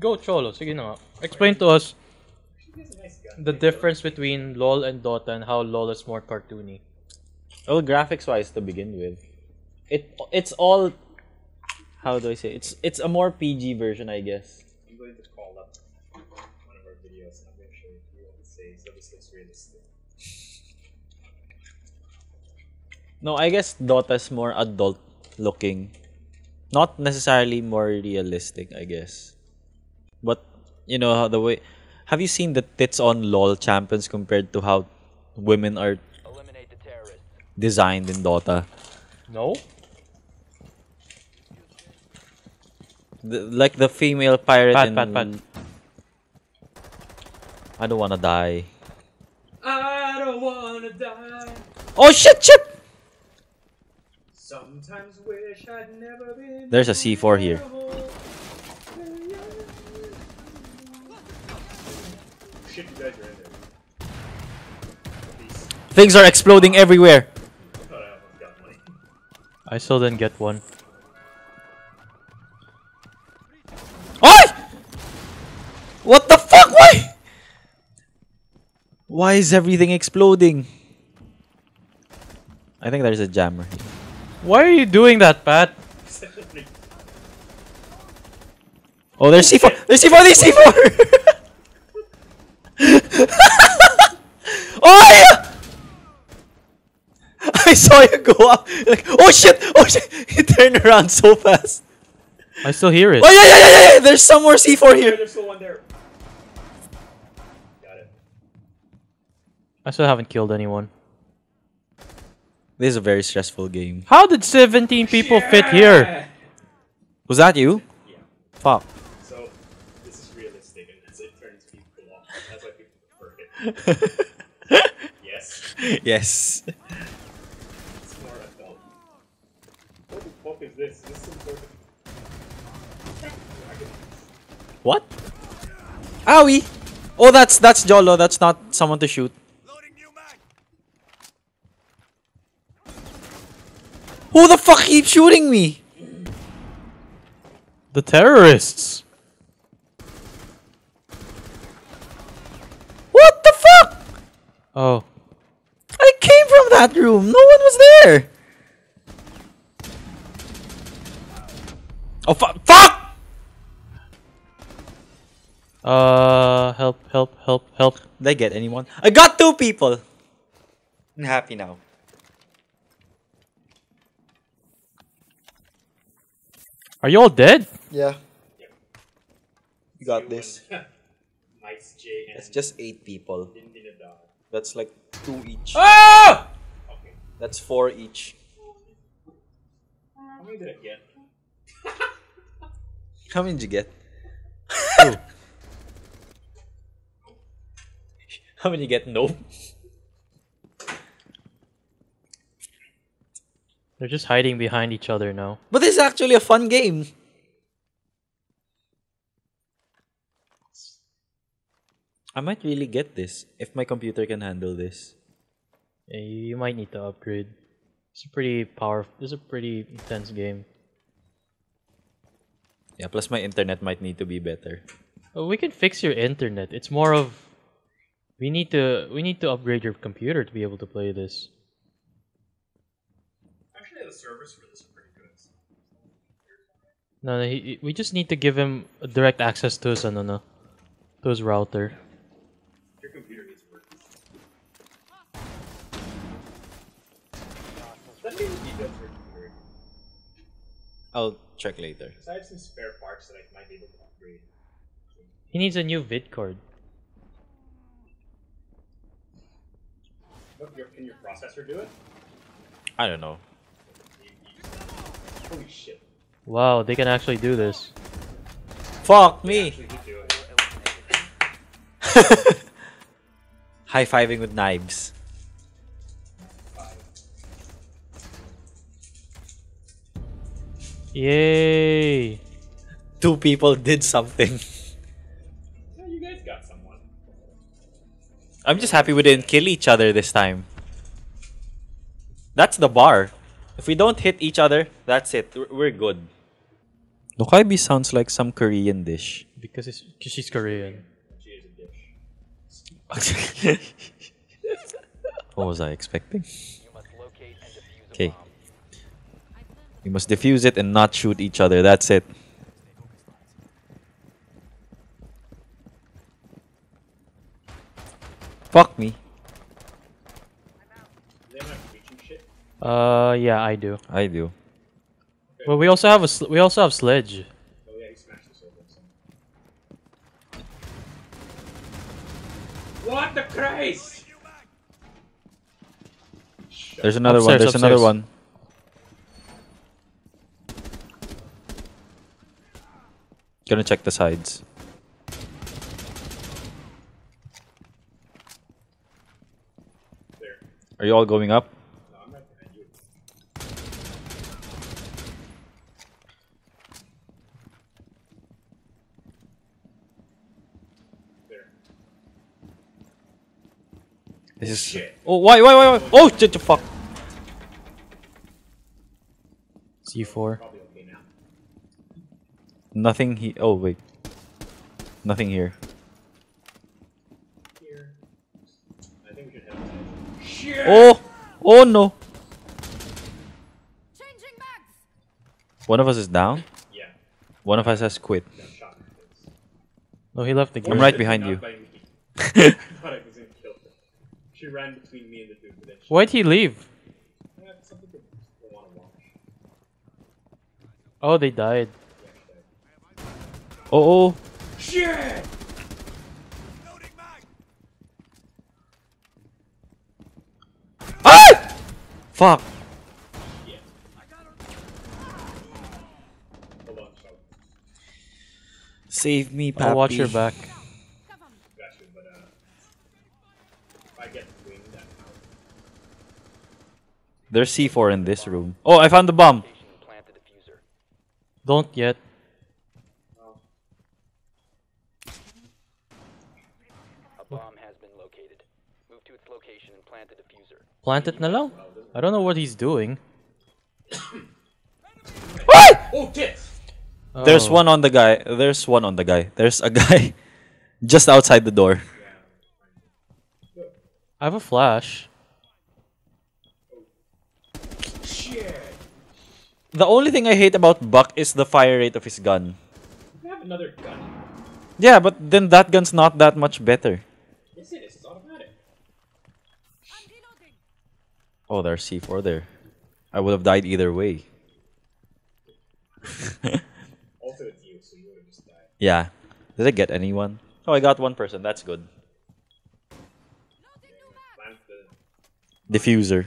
Go, go Cholo. Sige na nga. Explain to us the difference between LoL and Dota and how LoL is more cartoony. Well, graphics wise to begin with, it it's all. How do I say? It's it's a more PG version, I guess. I'm going to call up one of our videos and I'm going to show you what it says so this looks realistic. No, I guess Dota's more adult looking, not necessarily more realistic. I guess, but you know how the way. Have you seen the tits on LOL champions compared to how women are designed in Dota? No? The, like the female pirate Pat, in. pat, pat. I don't wanna die. I don't wanna die. Oh shit! Shit! Sometimes wish I'd never been. There's a C4 here. Shit, you guys are in there. Please. Things are exploding everywhere. I thought I almost got money. I still didn't get one. Oi! What the fuck? Why? Why is everything exploding? I think there's a jammer. here. Why are you doing that, Pat? Oh, there's C4! There's C4! There's C4! oh, yeah! I saw you go up. Like, oh shit! Oh shit! He turned around so fast. I still hear it. Oh yeah, yeah, yeah, yeah! yeah. There's some more C4 here. There's still one there. Got it. I still haven't killed anyone. This is a very stressful game. How did 17 people fit here? Was that you? Yeah. Fuck. So, this is realistic and as it turns people off. That's why people prefer it. yes. yes. It's more adult. What the fuck is this? Is this some sort of. Dragon? What? Owie! Oh, that's that's Jolo. That's not someone to shoot. Who the fuck keeps shooting me? The terrorists. What the fuck? Oh. I came from that room. No one was there. Oh fuck! Fuck! Uh, help, help, help, help. Did I get anyone? I got two people. I'm happy now. Are you all dead? Yeah. You got this. Mice J and It's just eight people. Din Din a dog. That's like two each. Ah! Okay. That's four each. How many did I get? How many did you get? How many you get? No. They're just hiding behind each other now. But this is actually a fun game. I might really get this if my computer can handle this. Yeah, you, you might need to upgrade. It's a pretty powerful. This is a pretty intense game. Yeah, plus my internet might need to be better. Well, we can fix your internet. It's more of we need to we need to upgrade your computer to be able to play this. Actually, the servers for this are pretty good. No, no he, he- we just need to give him direct access to his ano, no, to his router. Your computer needs work. That means he does your computer. I'll check later. Because I have some spare parts that I might be able to upgrade. He needs a new vid card. What, your, can your processor do it? I don't know. You- you- Holy shit. Wow, they can actually do this. Fuck me! Actually, you do it. High fiving with knives. Yay! Two people did something. Yeah, you guys got someone. I'm just happy we didn't kill each other this time. That's the bar. If we don't hit each other, that's it. We're- We're good. Dokkaebi sounds like some Korean dish. Because it's, cause she's Korean. She is a dish. what was I expecting? Okay. We must defuse it and not shoot each other. That's it. Fuck me. They don't have reaching shit. Uh, yeah, I do. I do. Well, we also have a sl- we also have sledge. Oh yeah, he smashed this over. So. What the Christ? There's another one. Upstairs, There's another one. Gonna check the sides. There. Are you all going up? No, I'm right behind you. There. This is. Shit. Oh, why, why, why, why? Oh, shit, fuck. C4. Probably okay now. Nothing he. Oh, wait. Nothing here. Here. I think we should head. Shit! Oh! Oh no! Changing mags. One of us is down. Yeah, One of us has quit. got shot in the face. No, he left the game. I'm right behind you. by me. I thought I was gonna kill her. She ran between me and the dude, she Why'd he leave? Yeah, some people don't want to watch. Oh, they died. Yeah, she died. Oh. Shit! Ah! Fuck. Yeah. Hold on, so Save me, papi. I'll watch your back. Cover me. got you, but uh, if I get winged, I'm out. There's C4 in this room. Oh, I found the bomb. Plant the defuser. Don't yet. Oh, A bomb has been located. Move to its location and plant the defuser. Plant it na lang. I don't know what he's doing. oh tits! There's Oh. one on the guy. There's one on the guy. There's a guy just outside the door. I have a flash. Shit! The only thing I hate about Buck is the fire rate of his gun. You have another gun. Yeah, but then that gun's not that much better. Yes, it is. It's automatic. I'm reloading. Oh, there's C4 there. I would have died either way. You, so you would have just died. Yeah. Did I get anyone? Oh, I got one person. That's good. Loading new mag. Plant the. Defuser.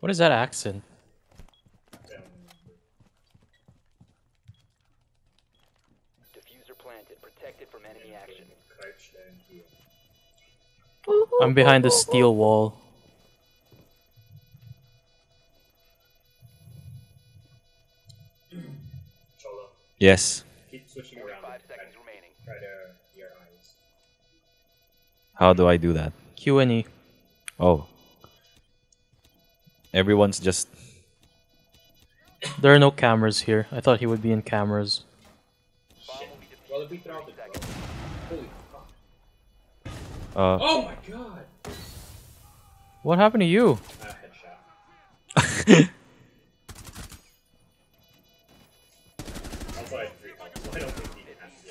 What is that accent? I'm behind the steel wall. Yes. keep switching around. Five seconds remaining. try to your eyes. How do I do that? Q and E. Oh. Everyone's just. There are no cameras here. I thought he would be in cameras. Shit. Well, if we throw the drone. Holy fuck. Uh, Oh my god! What happened to you? Uh, headshot. Also, I had three health, so I don't think he has to.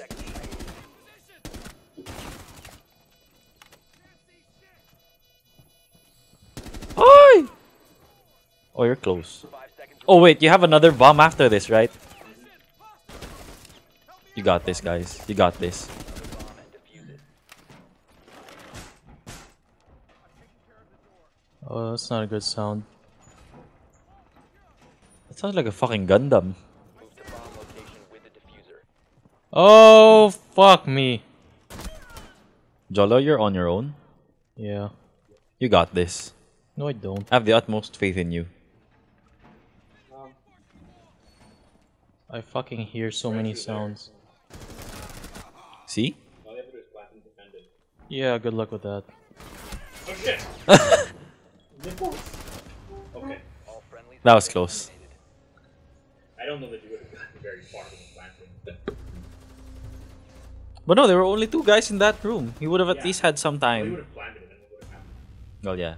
Hi! Oh, you're close. Oh, wait, you have another bomb after this, right? You got this, guys. You got this. Bomb and defuse it. Oh, that's not a good sound. That sounds like a fucking Gundam. Move to bomb location with the defuser. Oh, fuck me. Jolo, you're on your own. Yeah. You got this. No, I don't. I have the utmost faith in you. I fucking hear so many sounds. See? All they have to do is plant and defend it. Yeah, good luck with that. Oh shit! That was close. I don't know that you would have gotten very far with planting. But no, there were only two guys in that room. He would have at Yeah. least had some time. have planted it and what would have happened. Well, yeah.